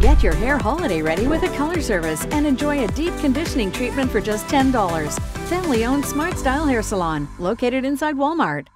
Get your hair holiday ready with a color service and enjoy a deep conditioning treatment for just $10. Family owned SmartStyle Hair Salon, located inside Walmart.